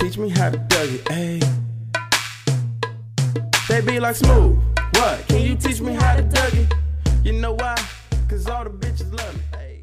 teach me how to Dougie, ayy. They be like smooth. What? Can you teach me how to Dougie? You know why? Cause all the bitches love me. ayy.